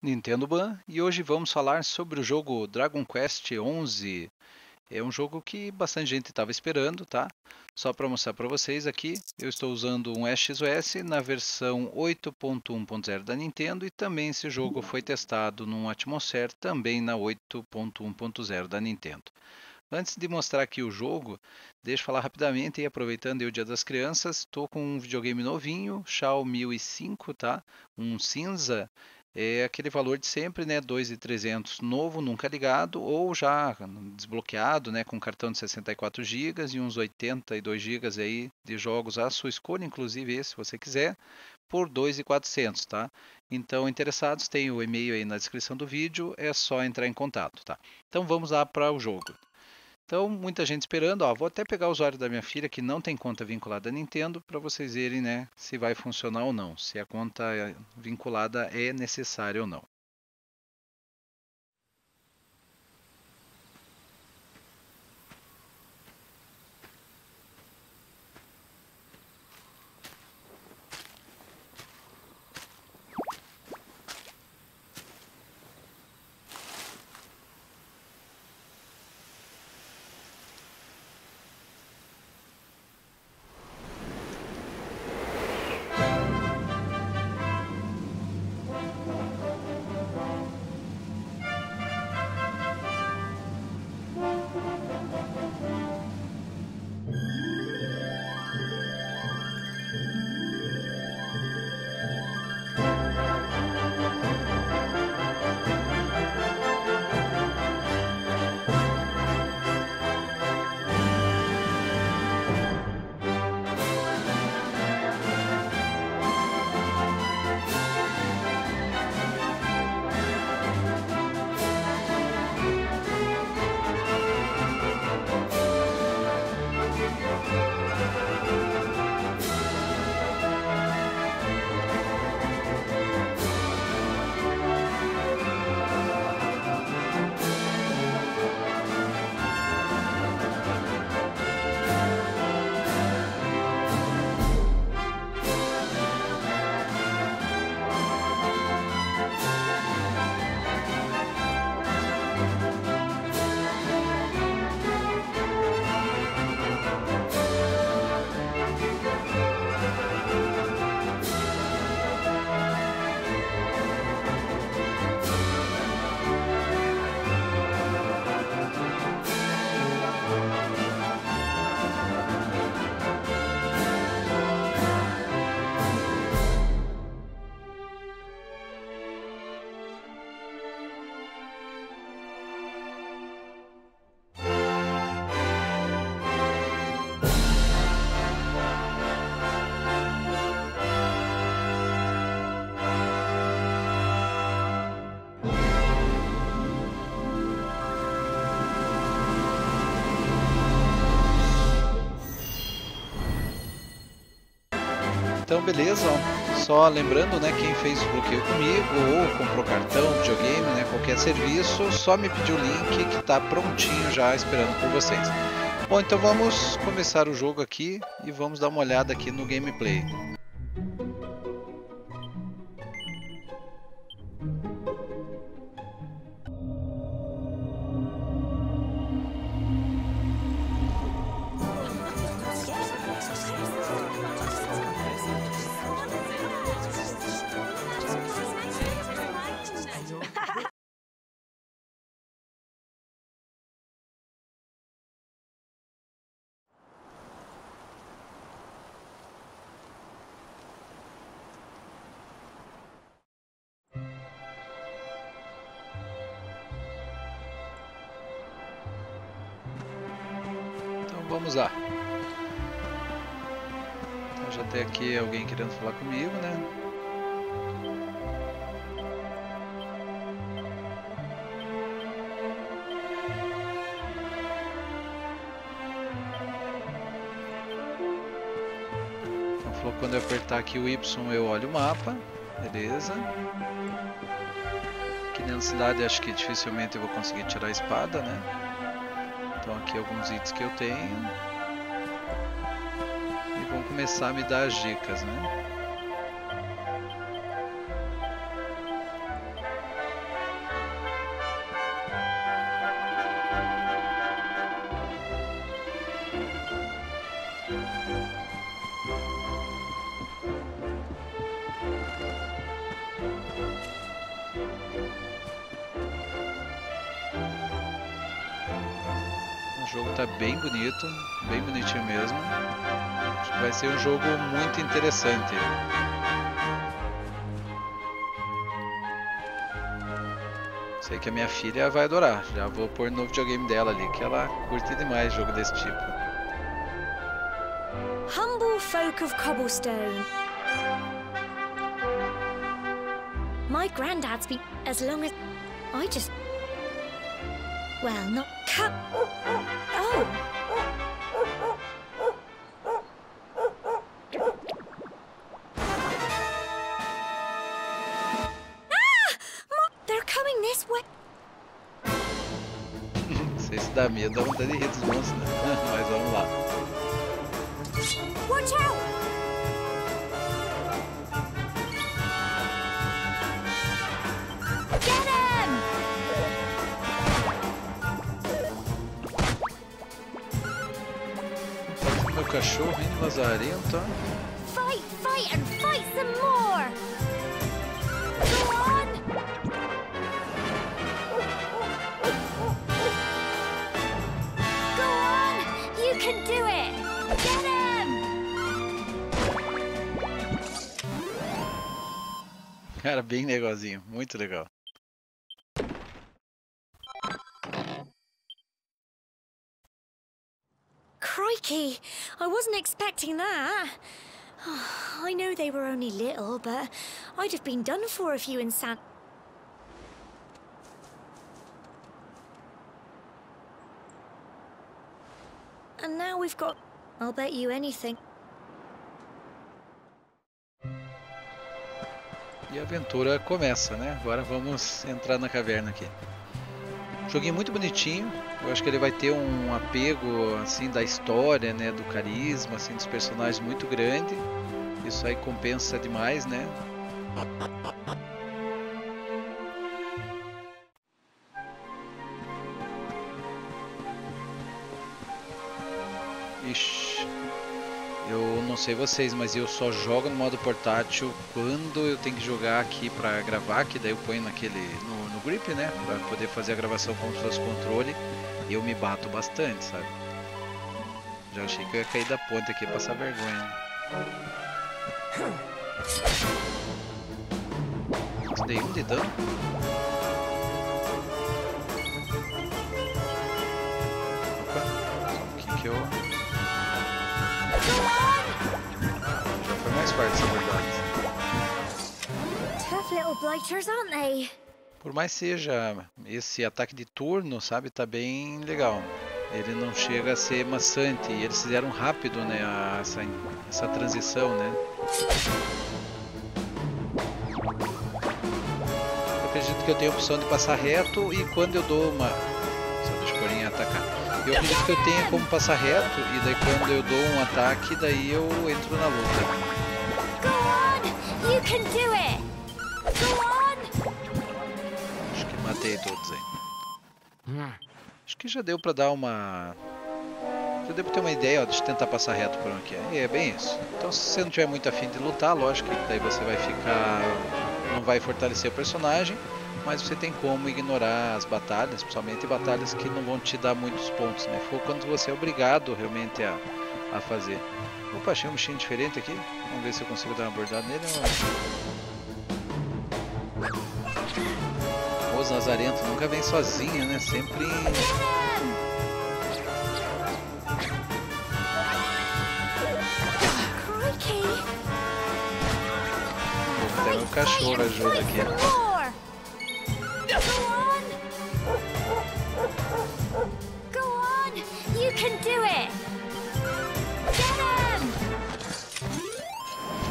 Nintendo Ban e hoje vamos falar sobre o jogo Dragon Quest 11. É um jogo que bastante gente estava esperando, tá? Só para mostrar para vocês aqui, eu estou usando um SXOS na versão 8.1.0 da Nintendo e também esse jogo foi testado num Atmosphere também na 8.1.0 da Nintendo. Antes de mostrar aqui o jogo, deixa eu falar rapidamente e aproveitando o Dia das Crianças, estou com um videogame novinho, Xiaomi Mi 5, tá? Um cinza é aquele valor de sempre, né, 2.300 novo, nunca ligado, ou já desbloqueado, né, com cartão de 64 GB e uns 82 GB aí de jogos à sua escolha, inclusive esse, se você quiser, por 2.400, tá? Então, interessados, tem o e-mail aí na descrição do vídeo, é só entrar em contato, tá? Então, vamos lá para o jogo. Então, muita gente esperando. Ó, vou até pegar o usuário da minha filha que não tem conta vinculada à Nintendo para vocês verem né, se vai funcionar ou não, se a conta vinculada é necessária ou não. Então, beleza. Só lembrando, né, quem fez o bloqueio comigo ou comprou cartão, videogame, né, qualquer serviço, só me pedir o link que está prontinho já esperando por vocês. Bom, então vamos começar o jogo aqui e vamos dar uma olhada aqui no gameplay. Vamos lá. Então já tem aqui alguém querendo falar comigo, né? Então falou quando eu apertar aqui o Y eu olho o mapa, beleza. Aqui dentro da cidade acho que dificilmente eu vou conseguir tirar a espada, né? Então aqui alguns itens que eu tenho. E vão começar a me dar as dicas, né? Tá bem bonito, bem bonitinho mesmo. Acho que vai ser um jogo muito interessante. Sei que a minha filha vai adorar. Já vou pôr no videogame dela ali, que ela curte demais jogo desse tipo. Humble folk of cobblestone. My granddad's been as long as I just. Well, not cut. Ah! Mo- They're coming this way. Não sei se dá medo, dá vontade de rir dos monstros, né? Mas vamos lá. Watch out! Cachorro, hein, lazarento, ó. Fight, fight, and fight some more! Go on! Go on! You can do it! Get him! Cara, bem legalzinho, muito legal. Crikey! I wasn't expecting that. I know they were only little, but I'd have been done for if you and San. And now we've got. I'll bet you anything. E a aventura começa, né? Agora vamos entrar na caverna aqui. Joguinho muito bonitinho. Eu acho que ele vai ter um apego assim da história, né, do carisma, assim dos personagens muito grande. Isso aí compensa demais, né? Ixi. Eu não sei vocês, mas eu só jogo no modo portátil quando eu tenho que jogar aqui pra gravar, que daí eu ponho naquele no, no grip, né, Pra poder fazer a gravação como se fosse controle. E eu me bato bastante, sabe? Já achei que eu ia cair da ponte aqui passar vergonha. Nossa, dei um de dano. Opa, um pouquinho que eu já foi mais forte essa verdade. Tough little blighters, aren't they? Por mais seja esse ataque de turno, sabe, tá bem legal. Ele não chega a ser maçante e eles fizeram rápido, né, a- essa, essa transição, né. Eu acredito que eu tenho a opção de passar reto e quando eu dou uma... Só deixa em atacar. Eu acredito que eu tenha como passar reto e daí quando eu dou um ataque, daí eu entro na luta. Go on! You can do it! Go on! Acho que matei todos aí. Acho que já deu pra dar uma. Já deu pra ter uma ideia ó, de tentar passar reto por onde é. E é bem isso. Então se você não tiver muito afim de lutar, lógico que daí você vai ficar. não vai fortalecer o personagem, mas você tem como ignorar as batalhas, principalmente batalhas que não vão te dar muitos pontos, né? For quando você é obrigado realmente a, a fazer. Opa, achei um bichinho diferente aqui. Vamos ver se eu consigo dar uma abordada nele. Os Nazarento nunca vem sozinha, né? Sempre! Até meu cachorro ajuda aqui.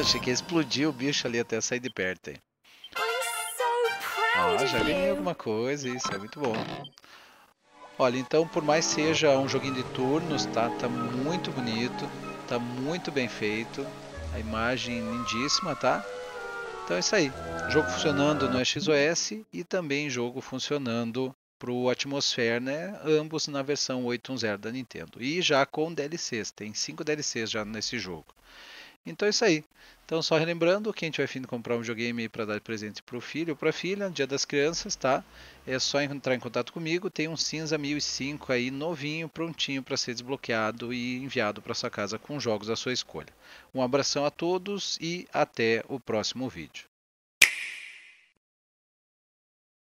Achei que ia explodir o bicho ali até sair de perto aí. Proud Ah, já ganhei alguma coisa, isso é muito bom. Olha, então por mais seja um joguinho de turnos, tá? Tá muito bonito, tá muito bem feito, a imagem lindíssima, tá? Então é isso aí. Jogo funcionando no XOS e também jogo funcionando pro Atmosphere, né? Ambos na versão 8.1.0 da Nintendo. E já com DLCs, tem 5 DLCs já nesse jogo. Então é isso aí. Então, só relembrando, quem tiver fim de comprar um videogame para dar presente para o filho ou para a filha, Dia das Crianças, tá? É só entrar em contato comigo. Tem um cinza 1005 aí novinho, prontinho para ser desbloqueado e enviado para sua casa com jogos da sua escolha. Um abração a todos e até o próximo vídeo.